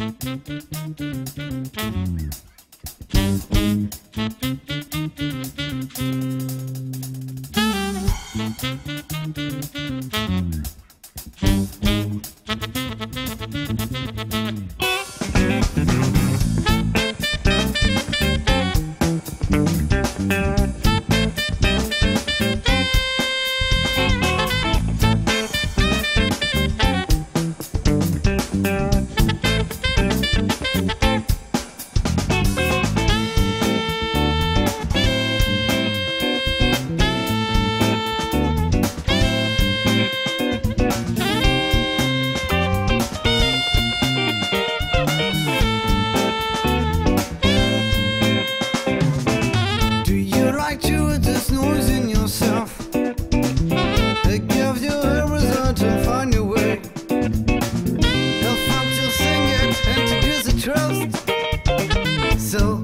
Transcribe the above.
Do you like to hear this noise in yourself? It gives you a reason to find your way. Help out to sing it and to use the trust. So